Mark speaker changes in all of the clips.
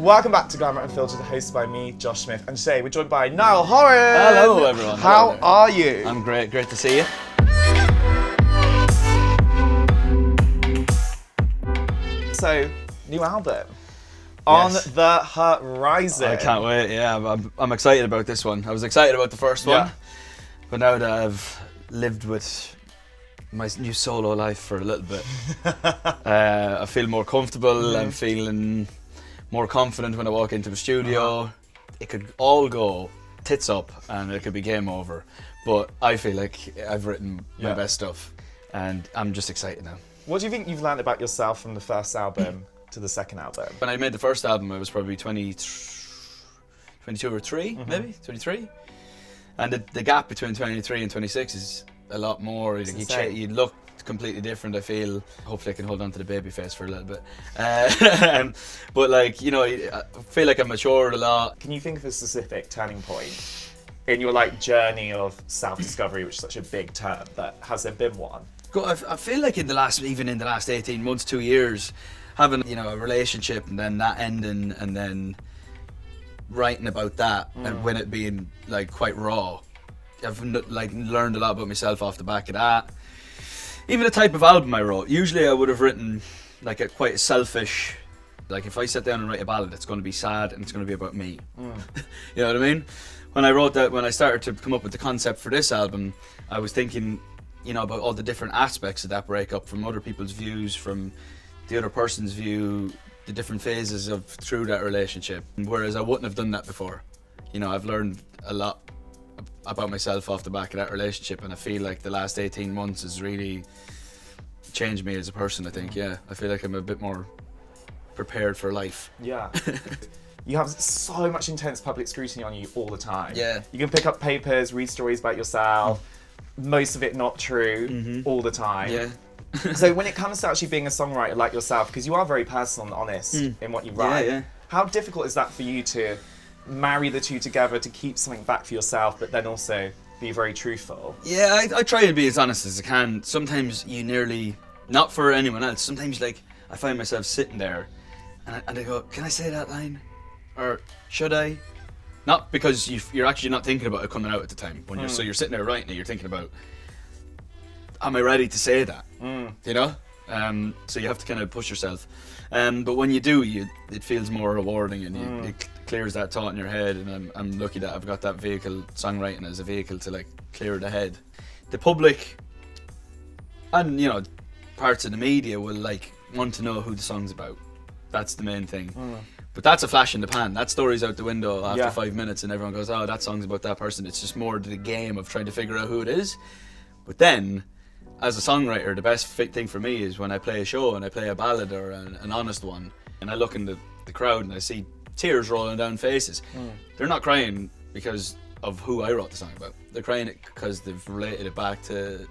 Speaker 1: Welcome back to Glamour Unfiltered, hosted by me, Josh Smith, and today we're joined by Niall Horan.
Speaker 2: Hello, everyone.
Speaker 1: How
Speaker 2: Hello
Speaker 1: are you?
Speaker 2: I'm great. Great to see you.
Speaker 1: so new album on
Speaker 2: Yes.
Speaker 1: the horizon.
Speaker 2: I can't wait. Yeah, I'm- I'm, excited about this one. I was excited about the first one,
Speaker 1: Yeah.
Speaker 2: but now that I've lived with my new solo life for a little bit, uh, I feel more comfortable.
Speaker 1: Mm-hmm.
Speaker 2: I'm feeling more confident when I walk into the studio. It could all go tits up, and it could be game over. But I feel like I've written my
Speaker 1: Yeah.
Speaker 2: best stuff, and I'm just excited now.
Speaker 1: What do you think you've learned about yourself from the first album to the second album?
Speaker 2: When I made the first album, I was probably 20, 22 or 3,
Speaker 1: Mm-hmm.
Speaker 2: maybe 23. And the, the gap between 23 and 26 is a lot more. Like, you,
Speaker 1: insane.
Speaker 2: you look completely different, I feel. Hopefully, I can hold on to the baby face for a little bit. Uh, but, like, you know, I feel like I've matured a lot.
Speaker 1: Can you think of a specific turning point in your like journey of self-discovery, which is such a big term? That has there been one?
Speaker 2: I feel like in the last, even in the last 18 months, two years, having, you know, a relationship and then that ending and then writing about that and when it being like quite raw. I've like learned a lot about myself off the back of that. Even the type of album I wrote. Usually I would have written like a quite selfish. Like if I sit down and write a ballad, it's going to be sad and it's going to be about me. Mm. you know what I mean? When I wrote that, when I started to come up with the concept for this album, I was thinking, you know, about all the different aspects of that breakup, from other people's views, from the other person's view, the different phases of through that relationship. Whereas I wouldn't have done that before. You know, I've learned a lot about myself off the back of that relationship, and I feel like the last 18 months has really changed me as a person. I think, yeah, I feel like I'm a bit more prepared for life.
Speaker 1: Yeah. you have so much intense public scrutiny on you all the time.
Speaker 2: Yeah.
Speaker 1: You can pick up papers, read stories about yourself. Most of it not true mm-hmm. all the time.
Speaker 2: Yeah.
Speaker 1: so when it comes to actually being a songwriter like yourself, because you are very personal and honest mm. in what you write,
Speaker 2: yeah.
Speaker 1: how difficult is that for you to marry the two together to keep something back for yourself, but then also be very truthful?
Speaker 2: Yeah, I, I try to be as honest as I can. Sometimes you nearly, not for anyone else, sometimes like I find myself sitting there and I, and I go, can I say that line? Or should I? Not because you, you're actually not thinking about it coming out at the time. When you're so you're sitting there writing it, you're thinking about, am I ready to say that? You know. Um, so you have to kind of push yourself. Um, but when you do, you it feels more rewarding and you, it clears that thought in your head. And I'm, I'm lucky that I've got that vehicle, songwriting as a vehicle to like clear the head. The public and you know parts of the media will like want to know who the song's about. That's the main thing. But that's a flash in the pan. That story's out the window after
Speaker 1: Yeah.
Speaker 2: five minutes, and everyone goes, "Oh, that song's about that person." It's just more the game of trying to figure out who it is. But then, as a songwriter, the best fit thing for me is when I play a show and I play a ballad or an, an honest one, and I look in the, the crowd and I see tears rolling down faces. Hmm. They're not crying because of who I wrote the song about. They're crying because they've related it back to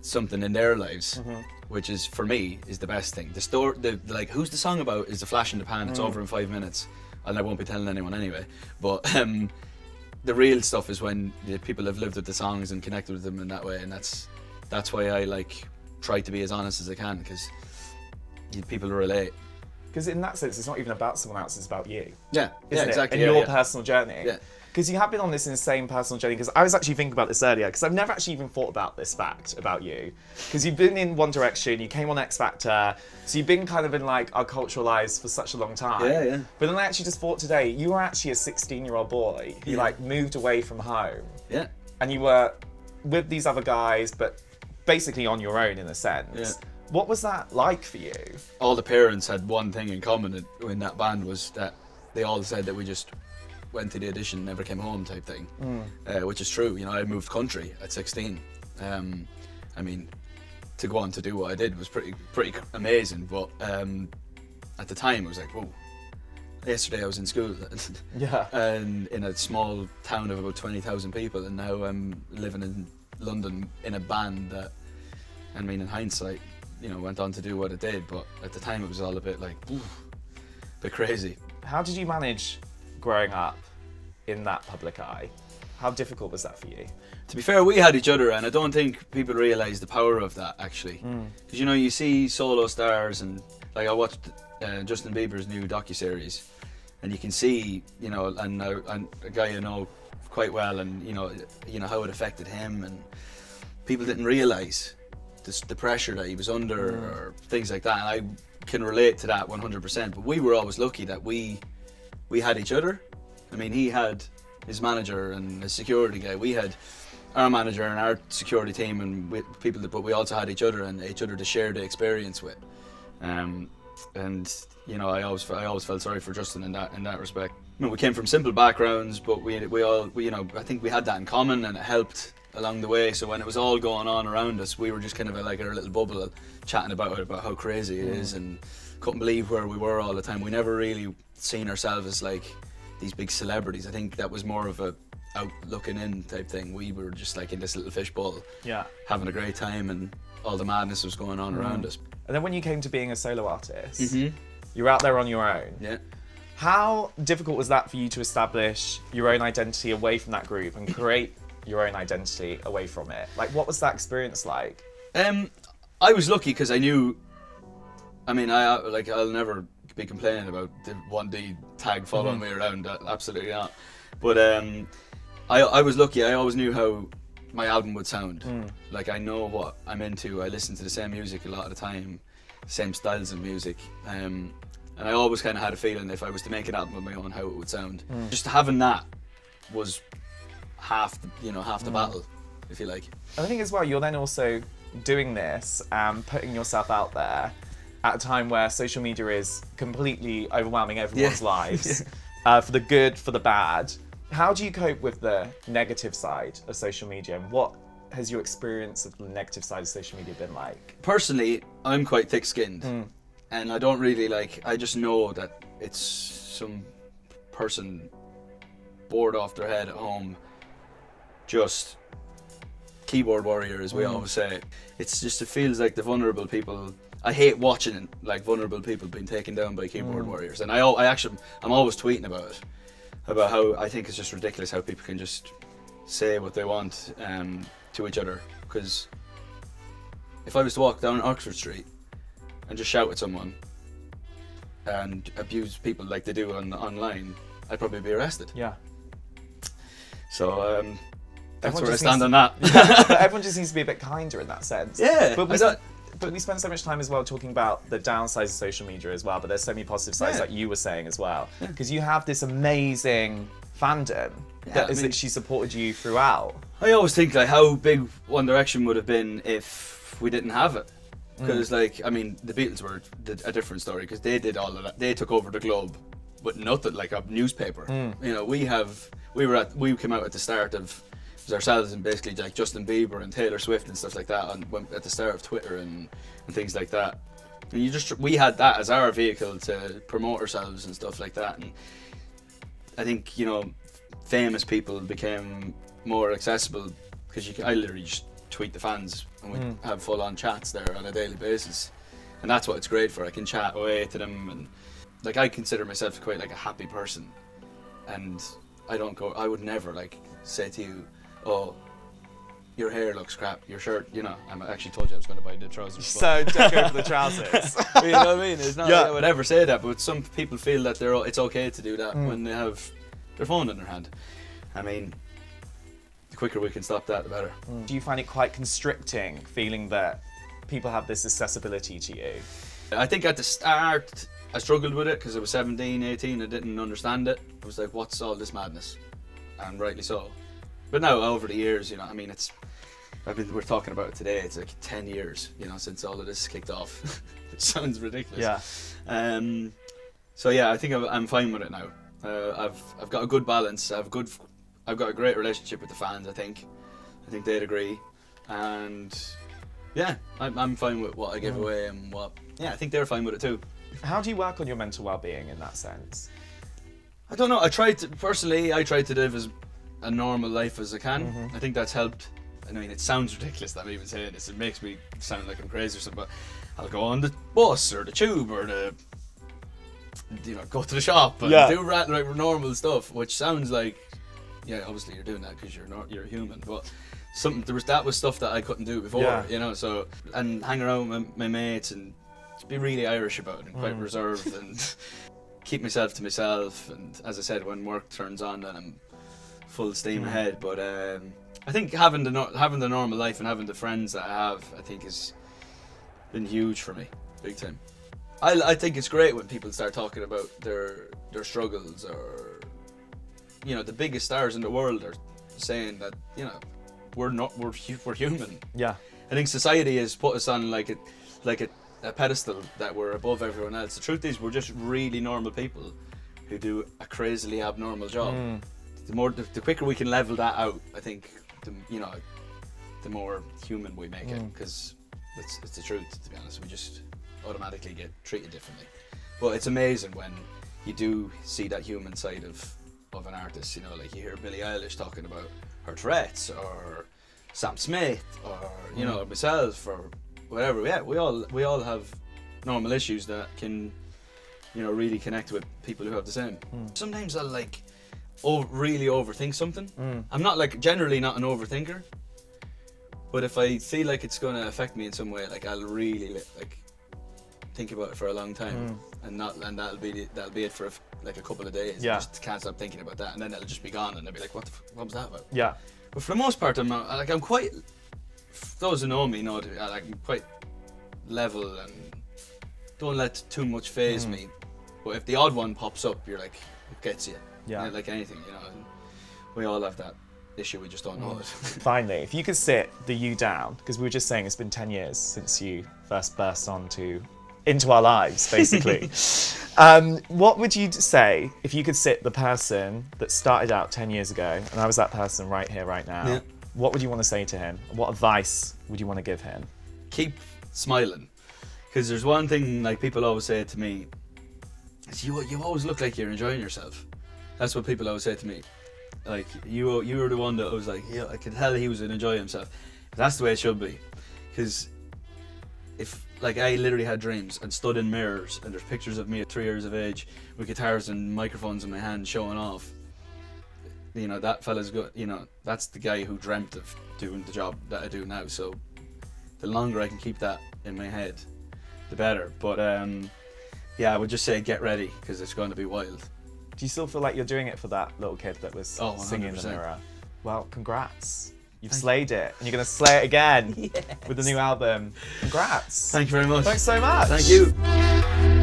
Speaker 2: something in their lives, mm-hmm. which is for me is the best thing. The story, the like, who's the song about is a flash in the pan. It's mm. over in five minutes, and I won't be telling anyone anyway. But um, the real stuff is when the people have lived with the songs and connected with them in that way, and that's that's why I like try to be as honest as I can because people relate.
Speaker 1: Because in that sense, it's not even about someone else; it's about you.
Speaker 2: Yeah, yeah, exactly.
Speaker 1: it? And
Speaker 2: yeah,
Speaker 1: your
Speaker 2: yeah.
Speaker 1: personal journey.
Speaker 2: Yeah.
Speaker 1: Because you have been on this insane personal journey. Because I was actually thinking about this earlier. Because I've never actually even thought about this fact about you. Because you've been in One Direction, you came on X Factor, so you've been kind of in like our cultural lives for such a long time.
Speaker 2: Yeah, yeah.
Speaker 1: But then I actually just thought today, you were actually a 16-year-old boy who like moved away from home,
Speaker 2: yeah.
Speaker 1: and you were with these other guys, but basically on your own in a sense.
Speaker 2: Yeah.
Speaker 1: What was that like for you?
Speaker 2: all the parents had one thing in common in- that band was that they all said that we just went to the audition, never came home type thing, uh, which is true. You know, I moved country at 16. Um, I mean, to go on to do what I did was pretty pretty amazing, but um, at the time it was like, whoa. Yesterday I was in school
Speaker 1: Yeah.
Speaker 2: and in a small town of about 20,000 people, and now I'm living in London in a band that, I mean, in hindsight, you know, went on to do what it did, but at the time it was all a bit like, ooh, a bit crazy.
Speaker 1: How did you manage growing up in that public eye? How difficult was that for you?
Speaker 2: To be fair, we had each other, and I don't think people realise the power of that actually. Because you know, you see solo stars, and like I watched uh, Justin Bieber's new docu series, and you can see, you know, and, uh, and a guy you know quite well, and you know, you know how it affected him, and people didn't realize the, the pressure that he was under or things like that. And I can relate to that 100%. But we were always lucky that we we had each other. I mean, he had his manager and his security guy. We had our manager and our security team and we, people, that, but we also had each other and each other to share the experience with. Um, and you know, I always I always felt sorry for Justin in that in that respect. I mean, we came from simple backgrounds, but we we all we, you know I think we had that in common, and it helped along the way. So when it was all going on around us, we were just kind of like our little bubble, chatting about it, about how crazy it is, mm. and couldn't believe where we were all the time. We never really seen ourselves as like these big celebrities. I think that was more of a out looking in type thing. We were just like in this little fishbowl,
Speaker 1: Yeah.
Speaker 2: having a great time, and all the madness was going on mm. around us.
Speaker 1: And then when you came to being a solo artist,
Speaker 2: Mhm.
Speaker 1: you were out there on your own.
Speaker 2: Yeah.
Speaker 1: How difficult was that for you to establish your own identity away from that group and create your own identity away from it? Like, what was that experience like?
Speaker 2: Um, I was lucky because I knew. I mean, I like I'll never be complaining about the one D tag following me around. uh, Absolutely not. But um, I I was lucky. I always knew how my album would sound. Like I know what I'm into. I listen to the same music a lot of the time, same styles of music. Um, and I always kind of had a feeling if I was to make an album of my own, how it would sound. Just having that was half, the, you know, half the battle, if you like.
Speaker 1: And I think as well, you're then also doing this and putting yourself out there at a time where social media is completely overwhelming everyone's
Speaker 2: Yeah.
Speaker 1: lives, uh, for the good, for the bad. How do you cope with the negative side of social media, and what has your experience of the negative side of social media been like?
Speaker 2: personally, I'm quite thick-skinned, hmm. and I don't really like. I just know that it's some person bored off their head at home, just keyboard warrior, as we hmm. always say. It's just it feels like the vulnerable people. I hate watching like vulnerable people being taken down by keyboard hmm. warriors, and I, I actually I'm always tweeting about it, about how I think it's just ridiculous how people can just say what they want um, to each other because if I was to walk down Oxford Street and just shout at someone and abuse people like they do on online, I'd probably be arrested.
Speaker 1: Yeah.
Speaker 2: So um, that's
Speaker 1: Everyone
Speaker 2: where I stand on that.
Speaker 1: but everyone just needs to be a bit kinder in that sense.
Speaker 2: Yeah,
Speaker 1: but
Speaker 2: don't-
Speaker 1: but we spend so much time as well talking about the downsides of social media as well. But there's so many positive sides,
Speaker 2: Yeah.
Speaker 1: like you were saying as well, because you have this amazing fandom
Speaker 2: Yeah,
Speaker 1: that
Speaker 2: I
Speaker 1: has
Speaker 2: mean-
Speaker 1: literally supported you throughout.
Speaker 2: I always think like how big One Direction would have been if we didn't have it. Mm. Because like I mean, the Beatles were a different story because they did all of that. They took over the globe but nothing like a newspaper. Mm. You know, we have we were at we came out at the start of ourselves and basically like Justin Bieber and Taylor Swift and stuff like that on when- at the start of Twitter and, and things like that. And you just we had that as our vehicle to promote ourselves and stuff like that. And I think you know famous people became more accessible because you can, I literally just tweet the fans and we hmm. have full on chats there on a daily basis, and that's what it's great for. I can chat away to them and like I consider myself quite like a happy person, and I don't go. I would never like say to you, oh. Your hair looks crap. Your shirt, you know. I actually told you I was going to buy the trousers.
Speaker 1: So don't go for the trousers.
Speaker 2: you know what I mean? It's not
Speaker 1: Yeah.
Speaker 2: like I would ever say that, but some people feel that they're it's okay to do that mm. when they have their phone in their hand. I mean, the quicker we can stop that, the better. Mm.
Speaker 1: Do you find it quite constricting, feeling that people have this accessibility to you?
Speaker 2: I think at the start I struggled with it because I was 17, 18, I didn't understand it. I was like, what's all this madness? And rightly so. But now, over the years, you know, I mean, it's. I mean, we're talking about it today. It's like 10 years, you know, since all of this kicked off. it sounds ridiculous.
Speaker 1: Yeah.
Speaker 2: Um, so yeah, I think I'm, I'm fine with it now. Uh, I've I've got a good balance. I've good. I've got a great relationship with the fans. I think. I think they'd agree, and yeah, I'm, I'm fine with what I give away and what. Yeah, I think they're fine with it too.
Speaker 1: How do you work on your mental well-being in that sense?
Speaker 2: I don't know. I tried to personally. I tried to live as a normal life as I can. Mm-hmm. I think that's helped. I mean, it sounds ridiculous that I'm even saying this. It makes me sound like I'm crazy or something. But I'll go on the bus or the tube or the, you know, go to the shop and
Speaker 1: Yeah.
Speaker 2: do ra- like normal stuff, which sounds like, yeah, obviously you're doing that because you're not you're human, but. Something there was that was stuff that I couldn't do before,
Speaker 1: Yeah.
Speaker 2: you know. So and hang around with my, my mates and be really Irish about it and quite mm. reserved and keep myself to myself. And as I said, when work turns on, then I'm full steam
Speaker 1: Mm.
Speaker 2: ahead. But um, I think having the no- having the normal life and having the friends that I have, I think has been huge for me, big time. I, I think it's great when people start talking about their their struggles or you know the biggest stars in the world are saying that you know we're not we're we're human.
Speaker 1: Yeah.
Speaker 2: I think society has put us on like a like a, a pedestal that we're above everyone else. The truth is we're just really normal people who do a crazily abnormal job.
Speaker 1: Mm.
Speaker 2: The more the, the quicker we can level that out, I think the you know the more human we make it
Speaker 1: Mm.
Speaker 2: because it's, it's the truth to be honest. We just automatically get treated differently. But it's amazing when you do see that human side of of an artist. You know, like you hear Billie Eilish talking about her Tourette's or Sam Smith or you know myself or whatever. Yeah, we all we all have normal issues that can you know really connect with people who have the same. Sometimes I'll like oh really overthink something.
Speaker 1: Mm.
Speaker 2: I'm not like generally not an overthinker, but if I feel like it's going to affect me in some way, like I'll really like think about it for a long time, and not and that'll be that'll be it for a like a couple of days.
Speaker 1: Yeah.
Speaker 2: I just can't stop thinking about that, and then it'll just be gone, and I'll be like, what the f- what was that about?
Speaker 1: Yeah.
Speaker 2: But for the most part, I'm not, like I'm quite. Those who know me know that I- like I'm quite level and don't let too much faze
Speaker 1: Mm.
Speaker 2: me. But if the odd one pops up, you're like it gets you.
Speaker 1: Yeah.
Speaker 2: You know, like anything, you know. We all have that issue. We just don't know it.
Speaker 1: Finally, if you could sit the you down, because we were just saying it's been 10 years since you first burst onto into our lives, basically. um, what would you say if you could sit the person that started out 10 years ago, and I was that person right here, right now?
Speaker 2: Yeah.
Speaker 1: What would you want to say to him? What advice would you want to give him?
Speaker 2: keep smiling because there's one thing like people always say to me is you you always look like you're enjoying yourself that's what people always say to me like you you were the one that was like yeah I could tell he was enjoying himself that's the way it should be because if like I literally had dreams and stood in mirrors and there's pictures of me at three years of age with guitars and microphones in my hand showing off you know that fella's good you know that's the guy who dreamt of doing the job that I do now so the longer I can keep that in my head, the better. But um, yeah, I would just say get ready because it's going to be wild.
Speaker 1: Do you still feel like you're doing it for that little kid that was
Speaker 2: Oh,
Speaker 1: singing in the mirror? Well, congrats. You've slayed it, and you're going to slay it again with the new album. Congrats.
Speaker 2: Thank you very much.
Speaker 1: Thanks so much.
Speaker 2: Thank you.